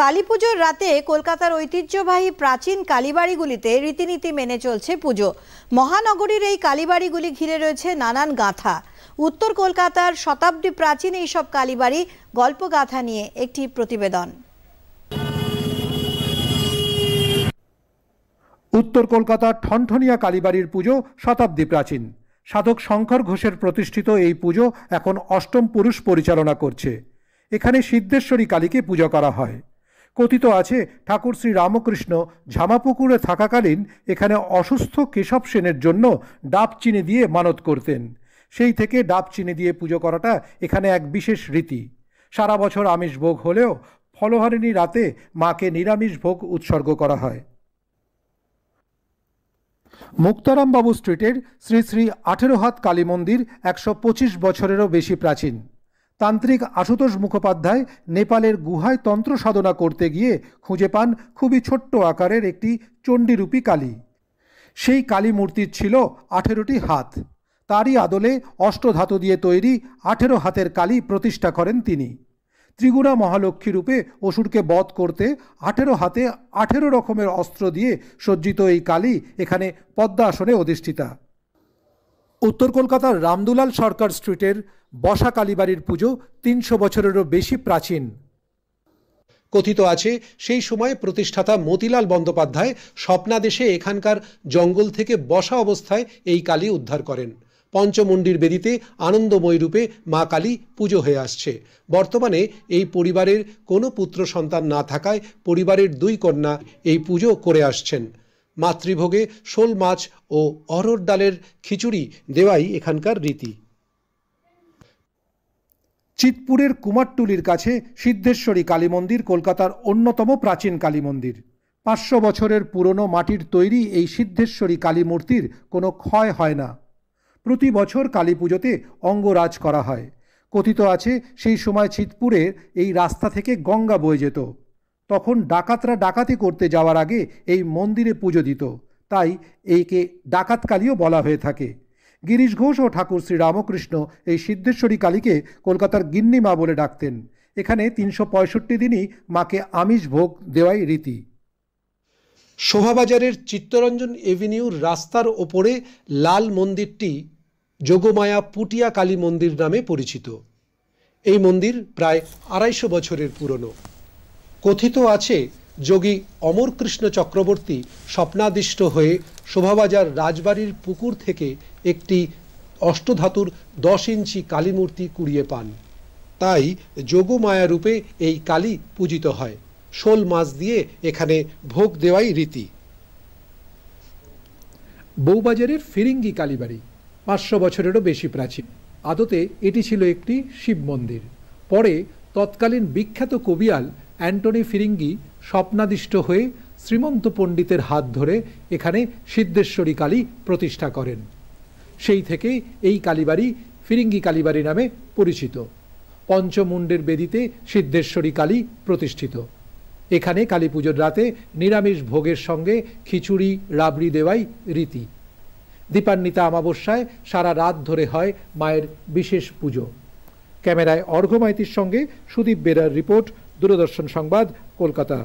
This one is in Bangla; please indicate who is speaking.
Speaker 1: কালী পুজোর রাতে কলকাতার ঐতিহ্যবাহী প্রাচীন কালীবাড়িগুলিতে রীতিনীতি মেনে চলছে পুজো। মহানগরীর এই কালীবাড়িগুলি ঘিরে রয়েছে নানান গাথা। উত্তর কলকাতার শতাব্দী প্রাচীন এইসব কালীবাড়ি গল্পগাথা নিয়ে একটি প্রতিবেদন।
Speaker 2: উত্তর কলকাতার ঠনঠনিয়া কালীবাড়ির পুজো শতাব্দী প্রাচীন। সাধক শঙ্কর ঘোষের প্রতিষ্ঠিত এই পুজো এখন অষ্টম পুরুষ পরিচালনা করছে। এখানে সিদ্ধেশ্বরী কালীকে পুজো করা হয়। কথিত আছে, ঠাকুর শ্রী রামকৃষ্ণ ঝামাপুকুরে থাকাকালীন এখানে অসুস্থ কেশব সেনের জন্য ডাব চিনি দিয়ে মানত করতেন। সেই থেকে ডাব চিনি দিয়ে পুজো করাটা এখানে এক বিশেষ রীতি। সারা বছর আমিষ ভোগ হলেও ফলহারিণী রাতে মাকে নিরামিষ ভোগ উৎসর্গ করা হয়। মুক্তারামবাবু স্ট্রিটের শ্রী শ্রী আঠেরো হাত কালী মন্দির একশো পঁচিশ বছরেরও বেশি প্রাচীন। তান্ত্রিক আশুতোষ মুখোপাধ্যায় নেপালের গুহায় তন্ত্র সাধনা করতে গিয়ে খুঁজে পান খুবই ছোট্ট আকারের একটি চণ্ডীরূপী কালী। সেই কালী মূর্তির ছিল আঠেরোটি হাত। তারই আদলে অষ্টধাতু দিয়ে তৈরি আঠেরো হাতের কালী প্রতিষ্ঠা করেন তিনি। ত্রিগুণা মহালক্ষ্মী রূপে অসুরকে বধ করতে আঠেরো হাতে আঠেরো রকমের অস্ত্র দিয়ে সজ্জিত এই কালী এখানে পদ্মাসনে অধিষ্ঠিতা। উত্তর কলকাতার রামদুলাল সরকার স্ট্রিটের বসা কালীবাড়ির পুজো তিনশো বছরেরও বেশি প্রাচীন। কথিত আছে, সেই সময় প্রতিষ্ঠাতা মতিলাল বন্দ্যোপাধ্যায় স্বপ্নাদেশে এখানকার জঙ্গল থেকে বসা অবস্থায় এই কালী উদ্ধার করেন। পঞ্চমন্ডির বেদিতে আনন্দময় রূপে মা কালী পুজো হয়ে আসছে। বর্তমানে এই পরিবারের কোনো পুত্র সন্তান না থাকায় পরিবারের দুই কন্যা এই পুজো করে আসছেন। মাতৃভোগে শোল মাছ ও অরহর ডালের খিচুড়ি দেওয়াই এখানকার রীতি। চিতপুরের কুমারটুলির কাছে সিদ্ধেশ্বরী কালী মন্দির কলকাতার অন্যতম প্রাচীন কালী মন্দির। পাঁচশো বছরের পুরনো মাটির তৈরি এই সিদ্ধেশ্বরী কালী মূর্তির কোনো ক্ষয় হয় না। প্রতি বছর কালী পুজোতে অঙ্গরাজ করা হয়। কথিত আছে সেই সময় চিতপুরের এই রাস্তা থেকে গঙ্গা বয়ে যেত। তখন ডাকাতরা ডাকাতি করতে যাওয়ার আগে এই মন্দিরে পুজো দিত। তাই এইকে ডাকাতকালীও বলা হয়ে থাকে। গিরিশ ঘোষ ও ঠাকুর শ্রী রামকৃষ্ণ এই সিদ্ধেশ্বরী কালীকে কলকাতার গিন্নি মা বলে ডাকতেন। এখানে তিনশো পঁয়ষট্টি দিনই মাকে আমিষ ভোগ দেওয়াই রীতি। শোভাবাজারের চিত্তরঞ্জন এভিনিউর রাস্তার ওপরে লাল মন্দিরটি যোগমায়া পুটিয়া কালী মন্দির নামে পরিচিত। এই মন্দির প্রায় আড়াইশো বছরের পুরনো। কথিত আছে, যোগী অমরকৃষ্ণ চক্রবর্তী স্বপ্নাদিষ্ট হয়ে শোভাবাজার রাজবাড়ির পুকুর থেকে একটি অষ্টধাতুর দশ ইঞ্চি কালীমূর্তি কুড়িয়ে পান। তাই যোগমায়া রূপে এই কালী পূজিত হয়। শোল মাছ দিয়ে এখানে ভোগ দেওয়াই রীতি। বৌবাজারের ফিরিঙ্গি কালীবাড়ি, পাঁচশো বছরেরও বেশি প্রাচীন। আদতে এটি ছিল একটি শিব মন্দির। পরে তৎকালীন বিখ্যাত কবিয়াল অ্যান্টনি ফিরিঙ্গি স্বপ্নাদিষ্ট হয়ে শ্রীমন্ত পণ্ডিতের হাত ধরে এখানে সিদ্ধেশ্বরী কালী প্রতিষ্ঠা করেন। সেই থেকেই এই কালীবাড়ি ফিরিঙ্গি কালীবাড়ি নামে পরিচিত। পঞ্চমুণ্ডের বেদিতে সিদ্ধেশ্বরী কালী প্রতিষ্ঠিত। এখানে কালী পুজোর রাতে নিরামিষ ভোগের সঙ্গে খিচুড়ি, রাবড়ি দেওয়াই রীতি। দীপান্বিতা অমাবস্যায় সারা রাত ধরে হয় মায়ের বিশেষ পুজো। ক্যামেরায় অর্ঘ্য মাইতির সঙ্গে সুদীপ বেরার রিপোর্ট দূরদর্শন সংবাদ কলকাতা।